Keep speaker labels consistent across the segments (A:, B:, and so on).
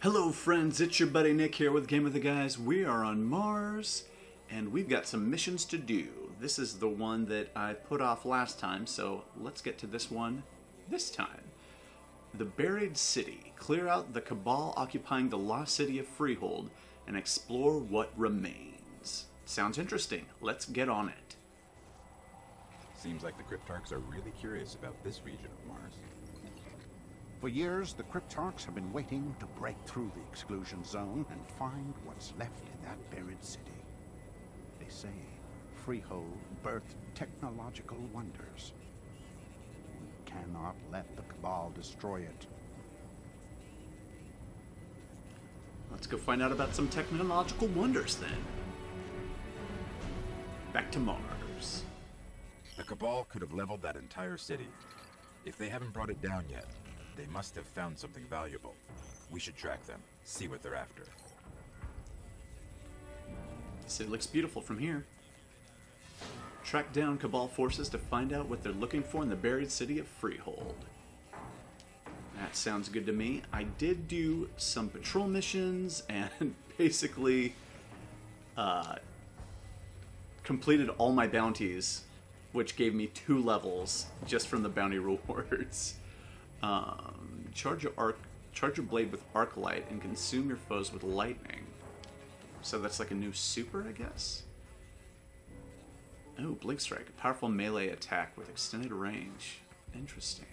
A: Hello, friends. It's your buddy Nick here with Game With The Guys. We are on Mars, and we've got some missions to do. This is the one that I put off last time, so let's get to this one this time. The Buried City. Clear out the Cabal occupying the lost city of Freehold and explore what remains. Sounds interesting. Let's get on it.
B: Seems like the Cryptarchs are really curious about this region of Mars.
C: For years, the Cryptarchs have been waiting to break through the exclusion zone and find what's left in that buried city. They say Freehold birthed technological wonders. We cannot let the Cabal destroy it.
A: Let's go find out about some technological wonders then. Back to Mars.
B: The Cabal could have leveled that entire city. If they haven't brought it down yet, they must have found something valuable. We should track them, see what they're after.
A: The city looks beautiful from here. Track down Cabal forces to find out what they're looking for in the buried city of Freehold. That sounds good to me. I did do some patrol missions and basically uh, completed all my bounties, which gave me two levels just from the bounty rewards. Um, charge your arc, charge your blade with arc light and consume your foes with lightning. So that's like a new super, I guess. Oh, Blink Strike, a powerful melee attack with extended range. Interesting.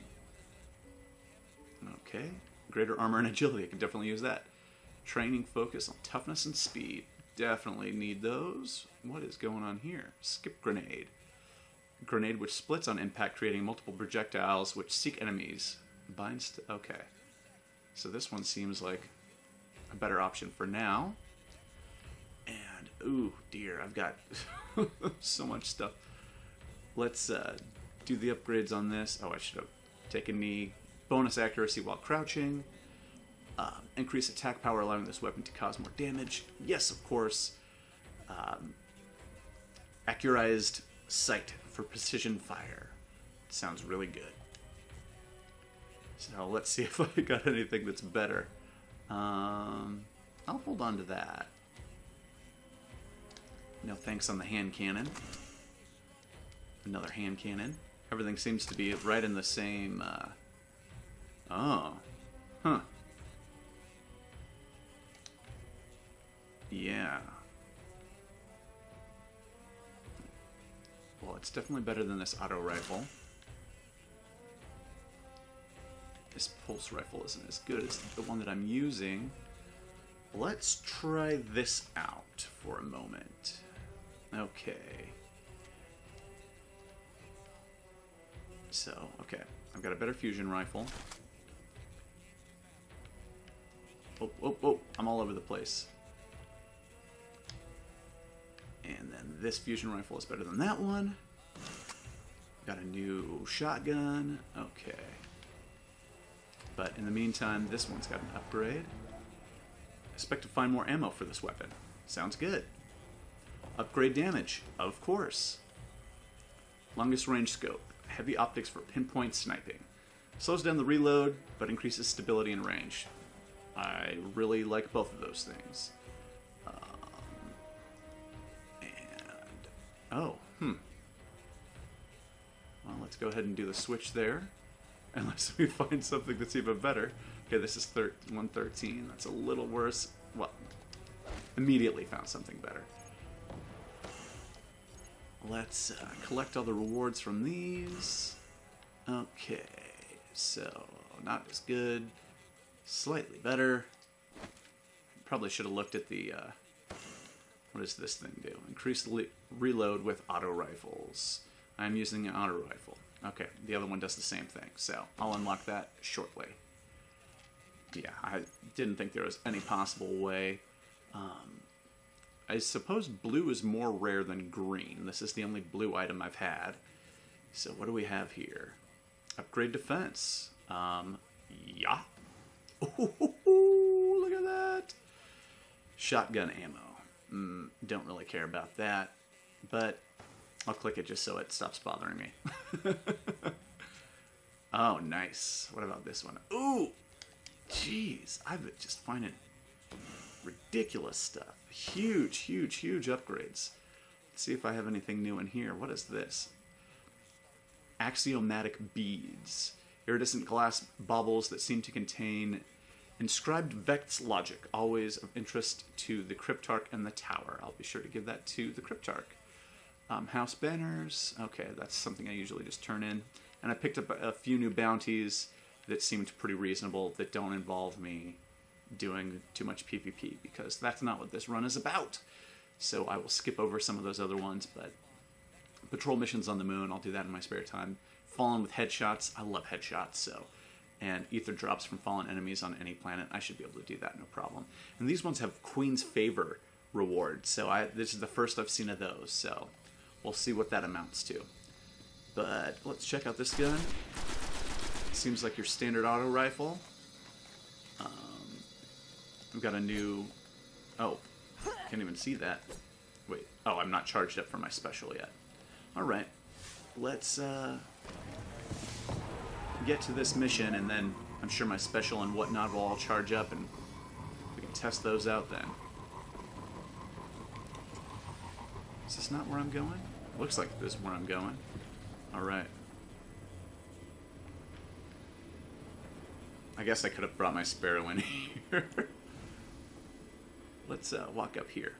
A: Okay. Greater armor and agility. I can definitely use that. Training focus on toughness and speed. Definitely need those. What is going on here? Skip grenade. Grenade which splits on impact, creating multiple projectiles which seek enemies. Binds to. Okay. So this one seems like a better option for now. And, ooh, dear, I've got so much stuff. Let's uh, do the upgrades on this. Oh, I should have taken the bonus accuracy while crouching. Um, increase attack power, allowing this weapon to cause more damage. Yes, of course. Um, accurized sight for precision fire. Sounds really good. So let's see if I got anything that's better. Um, I'll hold on to that. No thanks on the hand cannon. Another hand cannon. Everything seems to be right in the same. Uh... Oh. Huh. Yeah. Well, it's definitely better than this auto rifle. This pulse rifle isn't as good as the one that I'm using. Let's try this out for a moment. Okay. So, okay. I've got a better fusion rifle. Oh, oh, oh, I'm all over the place. And then this fusion rifle is better than that one. Got a new shotgun. Okay. But in the meantime, this one's got an upgrade. Expect to find more ammo for this weapon. Sounds good. Upgrade damage, of course. Longest range scope. Heavy optics for pinpoint sniping. Slows down the reload, but increases stability and range. I really like both of those things. Um, and oh, hmm. Well, let's go ahead and do the switch there, unless we find something that's even better. Okay, this is thir 113. That's a little worse. Well, immediately found something better. Let's uh, collect all the rewards from these. Okay, so not as good. Slightly better. Probably should have looked at the. Uh, what does this thing do? Increase the reload with auto rifles. I'm using an auto rifle. Okay, the other one does the same thing, so I'll unlock that shortly. Yeah, I didn't think there was any possible way. Um, I suppose blue is more rare than green. This is the only blue item I've had. So what do we have here? Upgrade defense. Um, yeah. Ooh, look at that. Shotgun ammo. Mm, don't really care about that, but I'll click it just so it stops bothering me. oh, nice. What about this one? Ooh, Jeez, I've been just finding ridiculous stuff. Huge, huge, huge upgrades. Let's see if I have anything new in here. What is this? Axiomatic beads. Iridescent glass baubles that seem to contain inscribed Vex logic, always of interest to the Cryptarch and the Tower. I'll be sure to give that to the Cryptarch. Um, house banners. Okay, that's something I usually just turn in. And I picked up a, few new bounties that seemed pretty reasonable that don't involve me doing too much PvP because that's not what this run is about. So I will skip over some of those other ones, but patrol missions on the moon, I'll do that in my spare time. Fallen with headshots, I love headshots, so. And ether drops from fallen enemies on any planet, I should be able to do that no problem. And these ones have Queen's Favor rewards, so I this is the first I've seen of those, so we'll see what that amounts to. But let's check out this gun. Seems like your standard auto rifle. Um, we've got a new. Oh, can't even see that. Wait. Oh, I'm not charged up for my special yet. All right. Let's uh, get to this mission, and then I'm sure my special and whatnot will all charge up, and we can test those out then. Is this not where I'm going? Looks like this is where I'm going. All right. I guess I could have brought my sparrow in here. Let's uh, walk up here.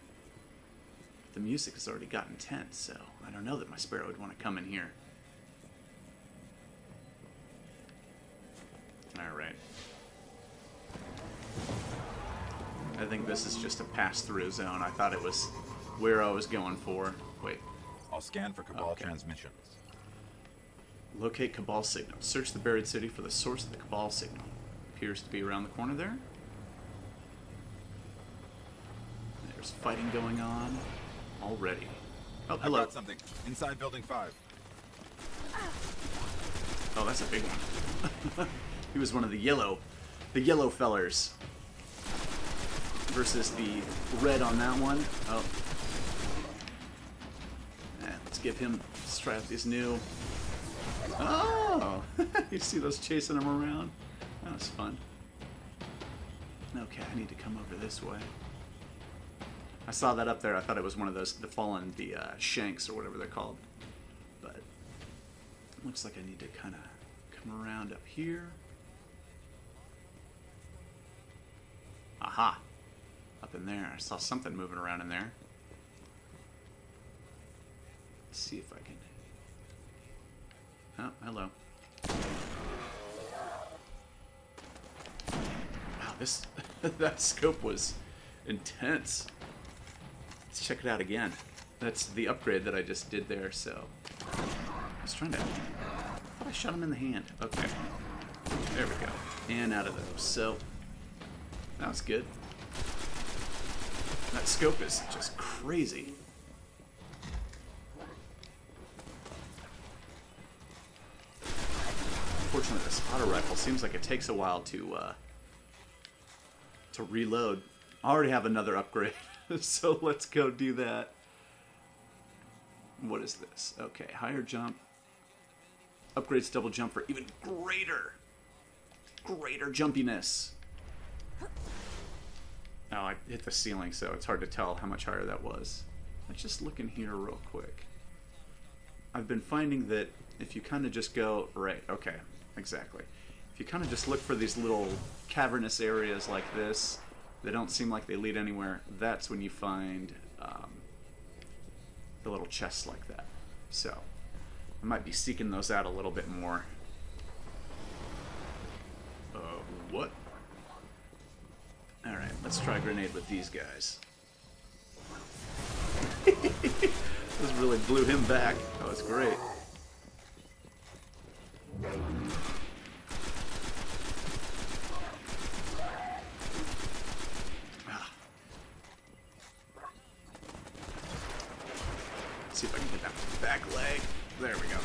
A: The music has already gotten tense, so I don't know that my sparrow would want to come in here. Alright. I think this is just a pass-through zone. I thought it was where I was going for. Wait.
B: I'll scan for Cabal
A: Okay.
B: transmissions.
A: Locate Cabal signal. Search the buried city for the source of the Cabal signal. Appears to be around the corner there. There's fighting going on already. Oh,
B: I
A: hello.
B: got something. Inside building five.
A: Oh, that's a big one. he was one of the yellow, the yellow fellers. Versus the red on that one. Oh. Give him, let's try out these new. Oh! you see those chasing him around? That was fun. Okay, I need to come over this way. I saw that up there. I thought it was one of those, the fallen, the uh, shanks or whatever they're called. But looks like I need to kind of come around up here. Aha! Up in there. I saw something moving around in there. Let's see if I can. Oh, hello. Wow, this that scope was intense. Let's check it out again. That's the upgrade that I just did there, so I was trying to I thought I shot him in the hand. Okay. There we go. And out of those. So that was good. That scope is just crazy. This auto rifle seems like it takes a while to uh, to reload. I already have another upgrade, so let's go do that. What is this? Okay, higher jump. Upgrades double jump for even greater, greater jumpiness. Oh, I hit the ceiling, so it's hard to tell how much higher that was. Let's just look in here real quick. I've been finding that if you kind of just go, right, okay, exactly. If you kind of just look for these little cavernous areas like this, they don't seem like they lead anywhere, that's when you find um, the little chests like that. So, I might be seeking those out a little bit more. Uh, what? Alright, let's try grenade with these guys. this really blew him back. That was great. Let's see if I can get that back leg. There we go.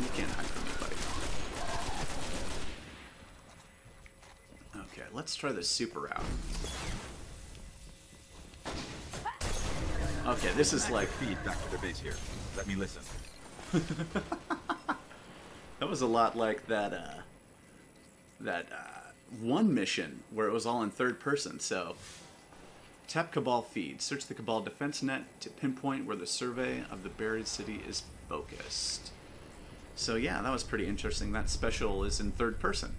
A: You can't hide from me, buddy. Okay, let's try the super route. Okay, this is like
B: Feed back to their base here. Let me listen.
A: That was a lot like that uh, that uh, one mission where it was all in third person. So, tap Cabal feed. Search the Cabal defense net to pinpoint where the survey of the buried city is focused. So yeah, that was pretty interesting. That special is in third person.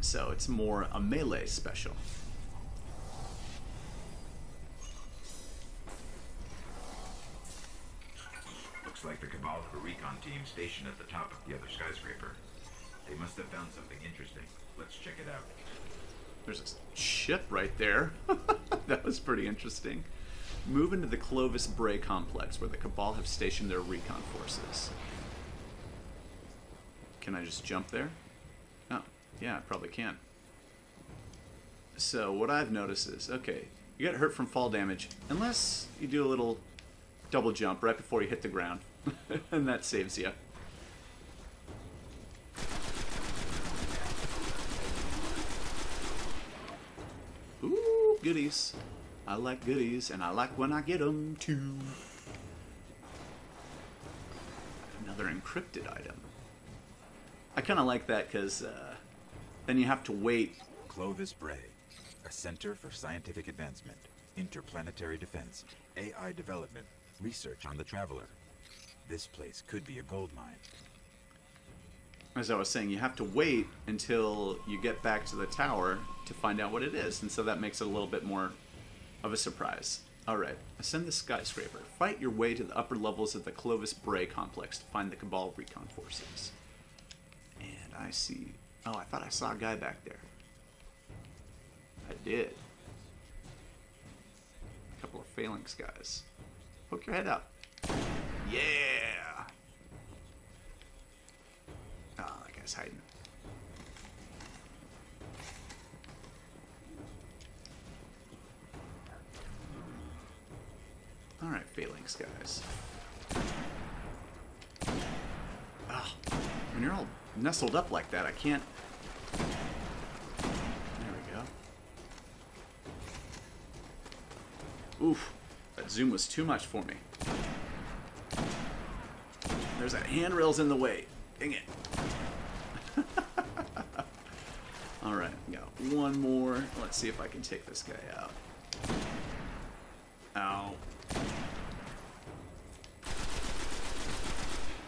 A: So it's more a melee special.
B: Looks like the Cabal have a recon team stationed at the top of the other skyscraper. They must have found something interesting. Let's check it out.
A: There's a ship right there. that was pretty interesting. Move into the Clovis Bray complex where the Cabal have stationed their recon forces. Can I just jump there? Oh, yeah, I probably can. So what I've noticed is, okay, you get hurt from fall damage unless you do a little double jump right before you hit the ground, and that saves you. Ooh, goodies. I like goodies, and I like when I get them too. Another encrypted item. I kind of like that because uh, then you have to wait.
B: Clovis Bray, a center for scientific advancement, interplanetary defense, AI development, research on the Traveler. This place could be a gold mine.
A: As I was saying, you have to wait until you get back to the tower to find out what it is, and so that makes it a little bit more of a surprise. Alright, ascend the skyscraper. Fight your way to the upper levels of the Clovis Bray complex to find the Cabal recon forces. And I see. Oh, I thought I saw a guy back there. I did. A couple of phalanx guys. Poke your head out. Yeah! Oh, that guy's hiding. Alright, phalanx guys. Oh, when you're all nestled up like that, I can't. There we go. Oof, that zoom was too much for me. There's that handrail's in the way. Dang it. Alright, got one more. Let's see if I can take this guy out. Ow.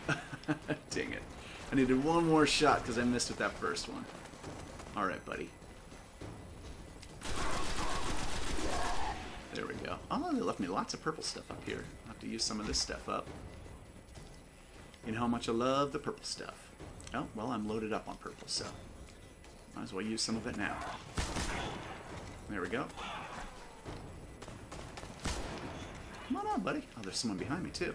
A: Dang it. I needed one more shot because I missed with that first one. Alright, buddy. There we go. Oh, they left me lots of purple stuff up here. I'll have to use some of this stuff up. You know how much I love the purple stuff. Oh, well, I'm loaded up on purple, so might as well use some of it now. There we go. Come on on, buddy. Oh, there's someone behind me, too.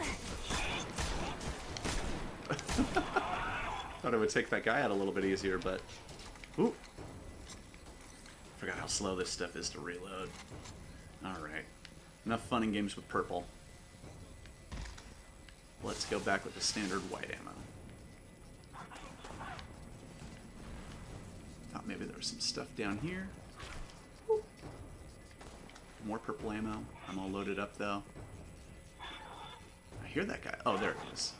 A: Thought I would take that guy out a little bit easier, but... Ooh! Forgot how slow this stuff is to reload. Alright. Enough fun and games with purple. Let's go back with the standard white ammo. Thought maybe there was some stuff down here. Woo. More purple ammo. I'm all loaded up though. I hear that guy. Oh, there it is.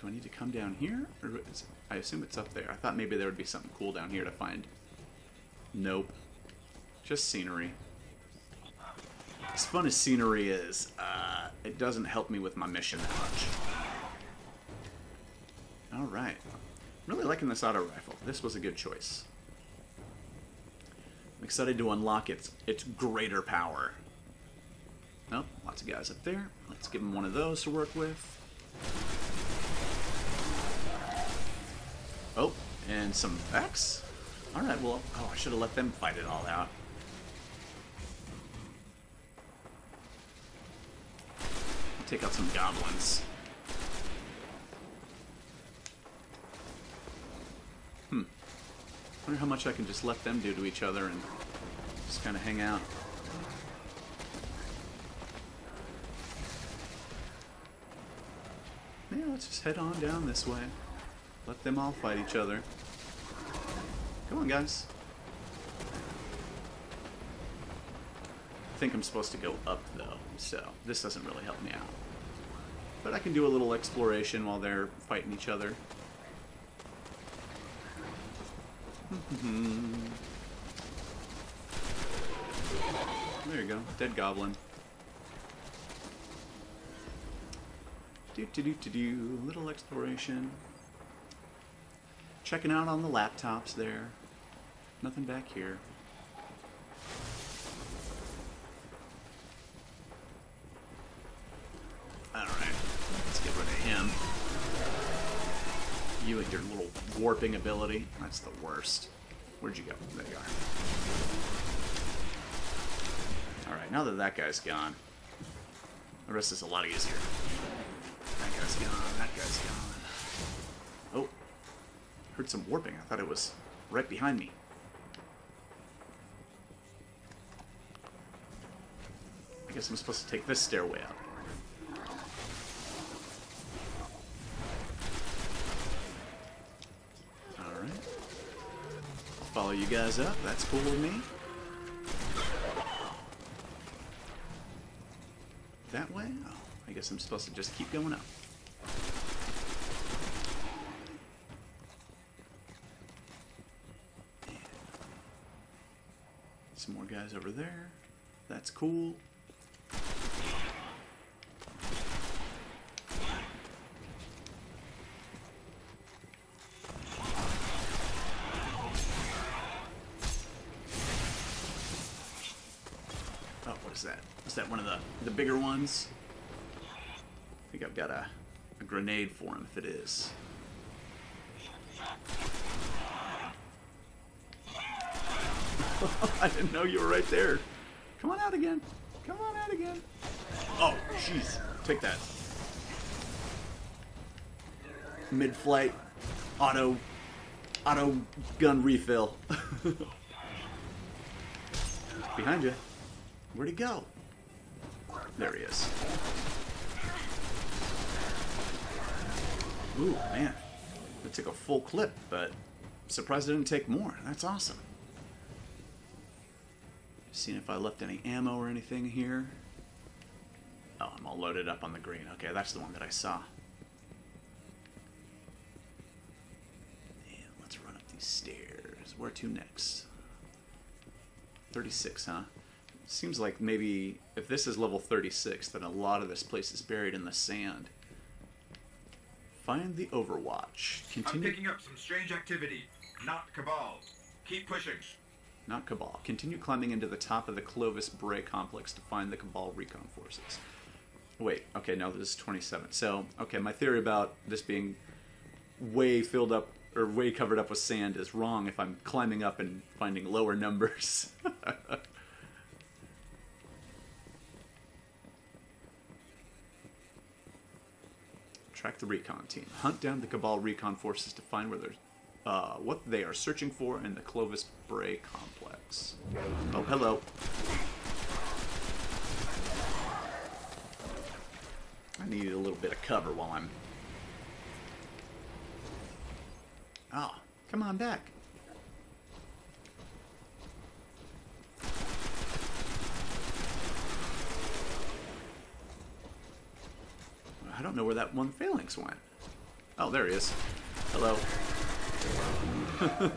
A: Do I need to come down here? Or is it, I assume it's up there. I thought maybe there would be something cool down here to find. Nope. Just scenery. As fun as scenery is, uh, it doesn't help me with my mission that much. Alright. I'm Really liking this auto rifle. This was a good choice. I'm excited to unlock its its greater power. Oh, lots of guys up there. Let's give him one of those to work with. Oh, and some Vex? Alright, well, oh, I should have let them fight it all out. Take out some goblins. Hmm. Wonder how much I can just let them do to each other and just kind of hang out. Yeah, let's just head on down this way. Let them all fight each other. Come on, guys. Think I'm supposed to go up, though, so this doesn't really help me out. But I can do a little exploration while they're fighting each other. there you go. Dead goblin. Do do do do do. Little exploration. Checking out on the laptops there. Nothing back here. You and your little warping ability. That's the worst. Where'd you go? There you are. Alright, now that that guy's gone, the rest is a lot easier. That guy's gone, that guy's gone. Oh, heard some warping. I thought it was right behind me. I guess I'm supposed to take this stairway up. Alright. I'll follow you guys up. That's cool with me. That way? Oh, I guess I'm supposed to just keep going up. Some more guys over there. That's cool. Oh, what is that? Is that one of the, ones? I think I've got a, a grenade for him if it is. I didn't know you were right there. Come on out again. Come on out again. Oh, jeez. Take that. Mid-flight auto auto gun refill. Behind you. Where'd he go? There he is. Ooh, man. That took a full clip, but surprised it didn't take more. That's awesome. Seeing if I left any ammo or anything here. Oh, I'm all loaded up on the green. Okay, that's the one that I saw. And let's run up these stairs. Where to next? 36, huh? Seems like maybe if this is level 36, then a lot of this place is buried in the sand. Find the Overwatch. Continue.
B: I'm picking up some strange activity. Not Cabal. Keep pushing.
A: Not Cabal. Continue climbing into the top of the Clovis Bray complex to find the Cabal recon forces. Wait, okay, no, this is 27. So, okay, my theory about this being way filled up or way covered up with sand is wrong if I'm climbing up and finding lower numbers. Track the recon team. Hunt down the Cabal recon forces to find where they're, uh, what they are searching for in the Clovis Bray complex. Oh, hello. I needed a little bit of cover while I'm. Oh, come on back. I don't know where that one phalanx went. Oh, there he is. Hello.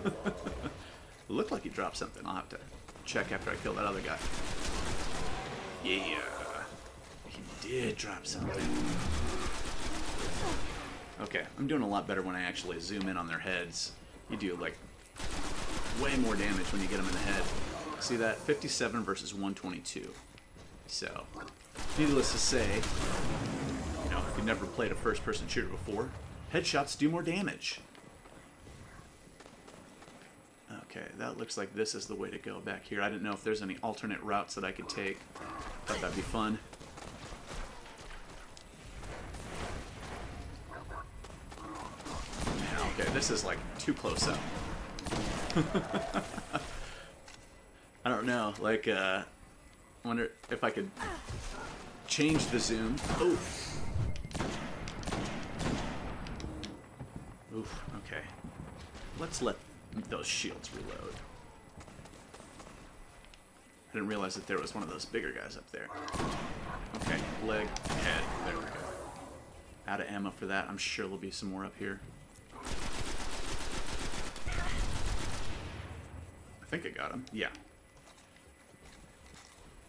A: Looked like he dropped something. I'll have to check after I kill that other guy. Yeah. He did drop something. Okay, I'm doing a lot better when I actually zoom in on their heads. You do, like, way more damage when you get them in the head. See that? 57 versus 122. So, needless to say, you've never played a first-person shooter before, headshots do more damage. Okay, that looks like this is the way to go back here. I didn't know if there's any alternate routes that I could take. Thought that'd be fun. Okay, this is like too close up. I don't know, like, uh, wonder if I could change the zoom. Oh. Oof, okay. Let's let those shields reload. I didn't realize that there was one of those bigger guys up there. Okay, leg, head. There we go. Out of ammo for that. I'm sure there'll be some more up here. I think I got him. Yeah.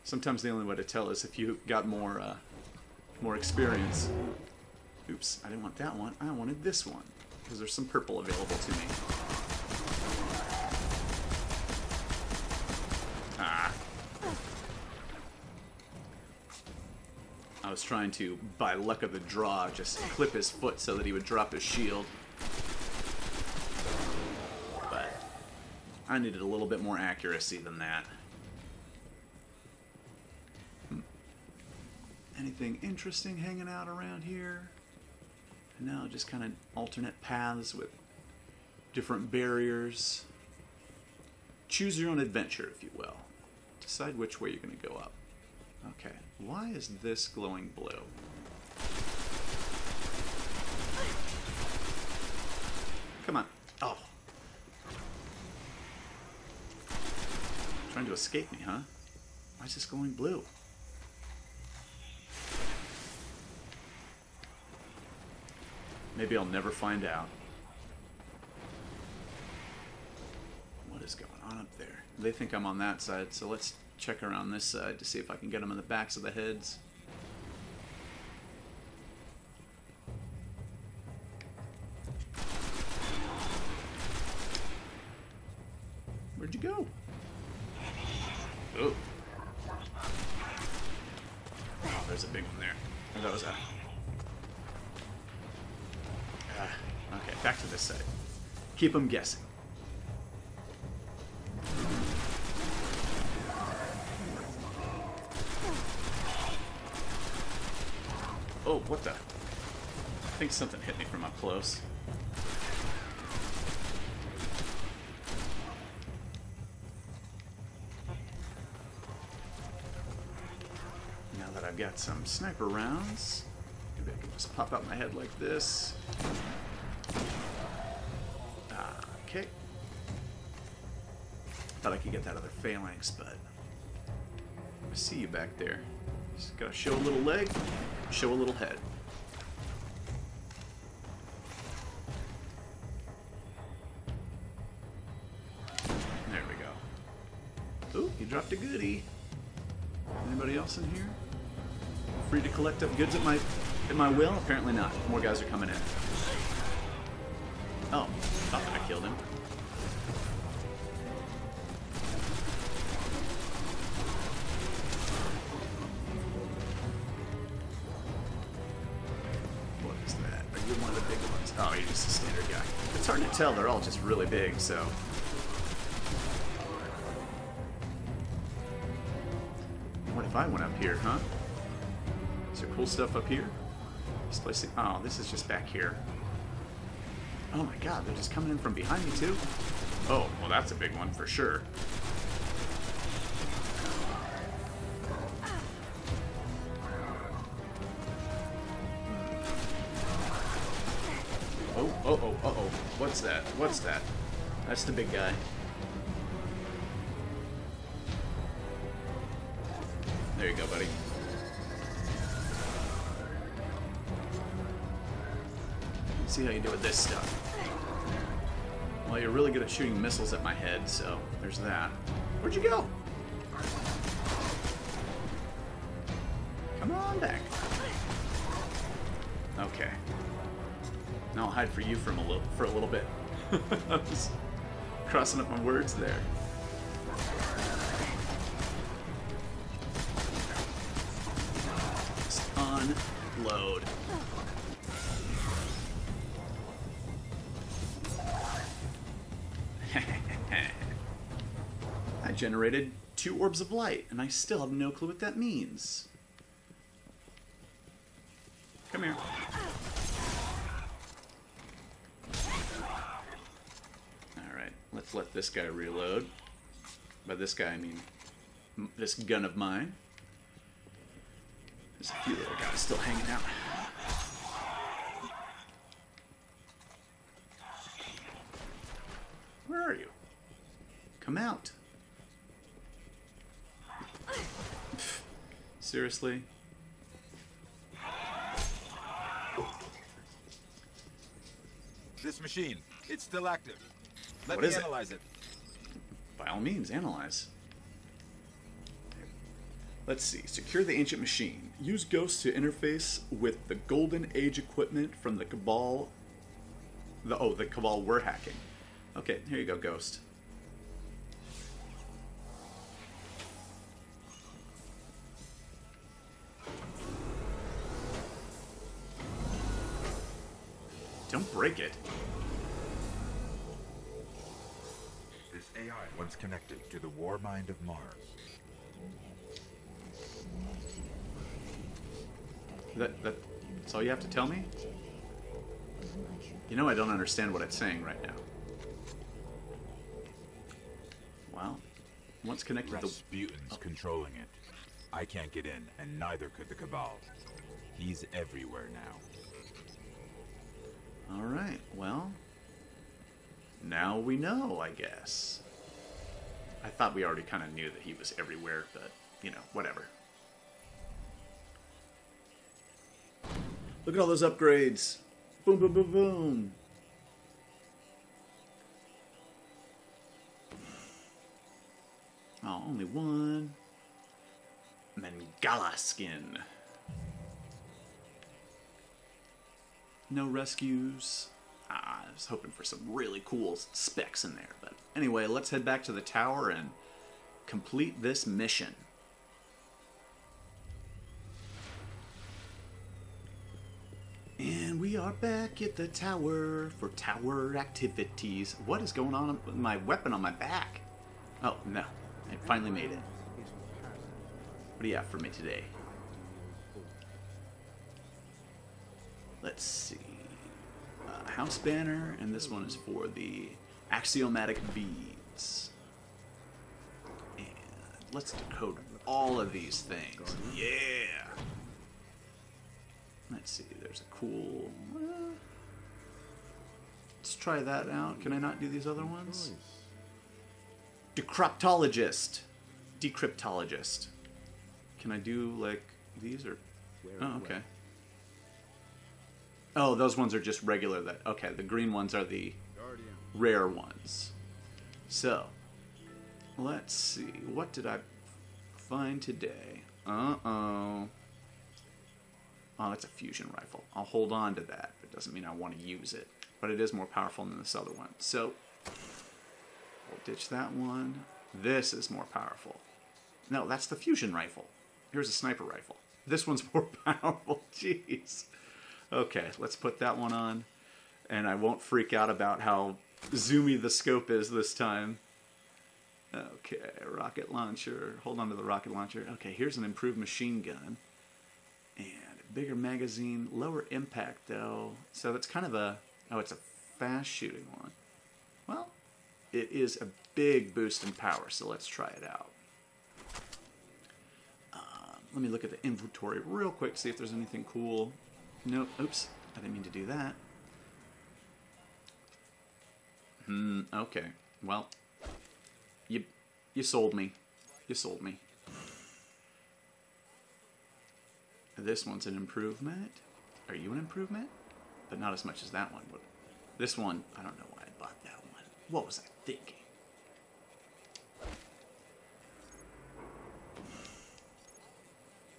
A: Sometimes the only way to tell is if you got more, uh, more experience. Oops, I didn't want that one. I wanted this one because there's some purple available to me. Ah. I was trying to, by luck of the draw, just clip his foot so that he would drop his shield. But I needed a little bit more accuracy than that. Hmm. Anything interesting hanging out around here? No, just kind of alternate paths with different barriers. Choose your own adventure, if you will. Decide which way you're going to go up. Okay, why is this glowing blue? Come on. Oh. Trying to escape me, huh? Why is this glowing blue? Maybe I'll never find out. What is going on up there? They think I'm on that side, so let's check around this side to see if I can get them in the backs of the heads. Where'd you go? Oh. Oh, there's a big one there. Or that was a... Ah, okay, back to this side. Keep them guessing. Oh, what the? I think something hit me from up close. Now that I've got some sniper rounds, maybe I can just pop out my head like this. Okay. Thought I could get that other phalanx, but I see you back there. Just gotta show a little leg, show a little head. There we go. Ooh, you dropped a goodie. Anybody else in here? Free to collect up goods at my at my will? Apparently not. More guys are coming in. Oh, killed him. What is that? Are you one of the big ones? Oh, you're just a standard guy. It's hard to tell. They're all just really big, so. What if I went up here, huh? Is there cool stuff up here? This place. Oh, this is just back here. Oh my god, they're just coming in from behind me too? Oh, well that's a big one for sure. Oh, oh, oh, uh oh. What's that? What's that? That's the big guy. There you go, buddy. See how you do with this stuff. Well, you're really good at shooting missiles at my head, so there's that. Where'd you go? Come on back. Okay. Now I'll hide for you for a little for a little bit. I was crossing up my words there. Just unload. Generated two orbs of light, and I still have no clue what that means. Come here. Alright, let's let this guy reload. By this guy, I mean this gun of mine. There's a few little guys still hanging out. Where are you? Come out. Seriously?
B: This machine, it's still active. Let
A: What
B: me
A: is it?
B: analyze it.
A: By all means, analyze. Let's see. Secure the ancient machine. Use Ghost to interface with the Golden Age equipment from the Cabal. The oh, the Cabal we're hacking. Okay, here you go, Ghost. Don't break it.
B: This AI once connected to the war mind of Mars.
A: That, that, that's all you have to tell me? You know I don't understand what it's saying right now. Well, once connected to...
B: Rasputin's oh. controlling it. I can't get in, and neither could the Cabal. He's everywhere now.
A: Alright, well... Now we know, I guess. I thought we already kind of knew that he was everywhere, but, you know, whatever. Look at all those upgrades! Boom, boom, boom, boom! Oh, only one. Mangala skin. No rescues. Ah, I was hoping for some really cool specs in there. But anyway, let's head back to the tower and complete this mission. And we are back at the tower for tower activities. What is going on with my weapon on my back? Oh, no. I finally made it. What do you have for me today? Let's see. Uh, house banner, and this one is for the axiomatic beads. And let's decode all of these things. Yeah! Let's see, there's a cool. let's try that out. Can I not do these other ones? Decryptologist. Decryptologist. Can I do like these or? Oh, okay. Oh, those ones are just regular. That okay. The green ones are the rare ones. So, let's see. What did I find today? Uh oh. Oh, it's a fusion rifle. I'll hold on to that. It doesn't mean I want to use it, but it is more powerful than this other one. So, we'll ditch that one. This is more powerful. No, that's the fusion rifle. Here's a sniper rifle. This one's more powerful. Jeez. Okay, let's put that one on. And I won't freak out about how zoomy the scope is this time. Okay, rocket launcher. Hold on to the rocket launcher. Okay, here's an improved machine gun. And a bigger magazine, lower impact though. So that's kind of a. Oh, it's a fast shooting one. Well, it is a big boost in power, so let's try it out. Um, let me look at the inventory real quick, see if there's anything cool. Nope. Oops. I didn't mean to do that. Hmm. Okay. Well, you you sold me. You sold me. This one's an improvement. Are you an improvement? But not as much as that one. But this one, I don't know why I bought that one. What was I thinking?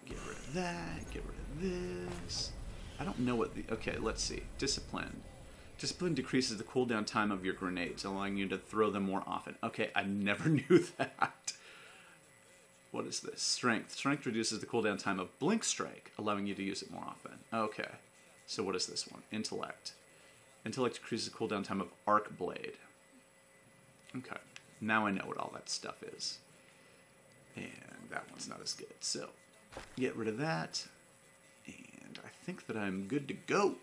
A: Get rid of that. Get rid of this. I don't know what the. Okay, let's see. Discipline. Discipline decreases the cooldown time of your grenades, allowing you to throw them more often. Okay, I never knew that. What is this? Strength. Strength reduces the cooldown time of Blink Strike, allowing you to use it more often. Okay. So what is this one? Intellect. Intellect decreases the cooldown time of Arc Blade. Okay. Now I know what all that stuff is. And that one's not as good. So, get rid of that. Think that I'm good to go.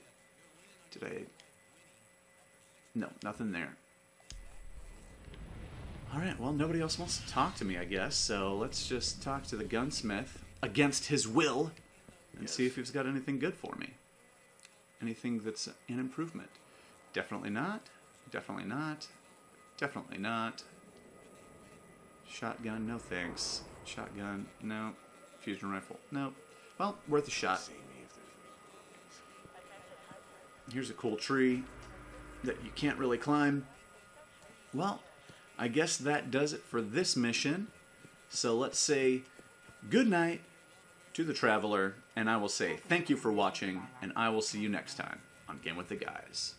A: Did I... No, nothing there. Alright, well, nobody else wants to talk to me, I guess, so let's just talk to the gunsmith against his will and see if he's got anything good for me. Anything that's an improvement. Definitely not. Definitely not. Definitely not. Shotgun, no thanks. Shotgun, no. Fusion rifle. Nope. Well, worth a shot. Here's a cool tree that you can't really climb. Well, I guess that does it for this mission. So let's say good night to the traveler, and I will say thank you for watching, and I will see you next time on Game with the Guys.